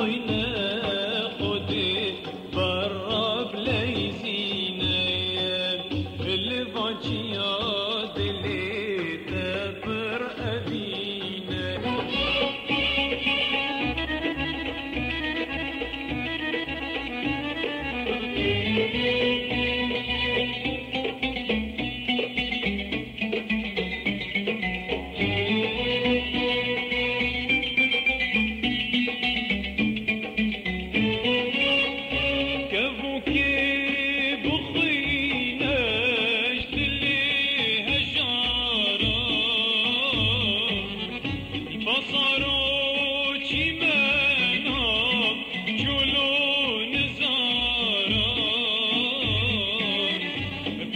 عطينا خدي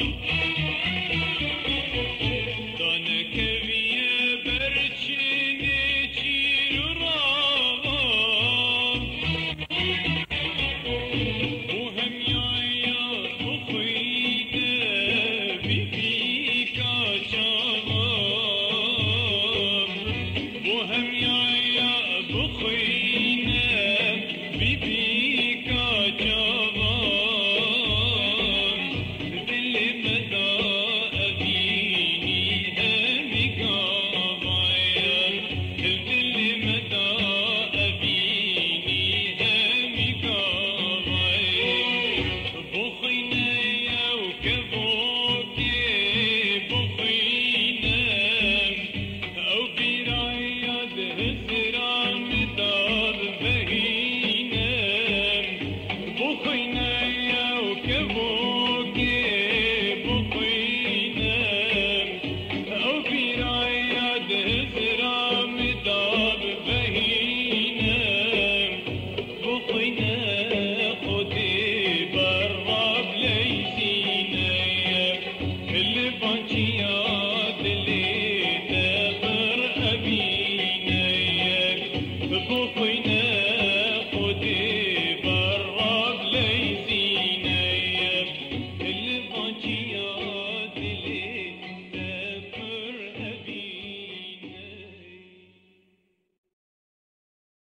Música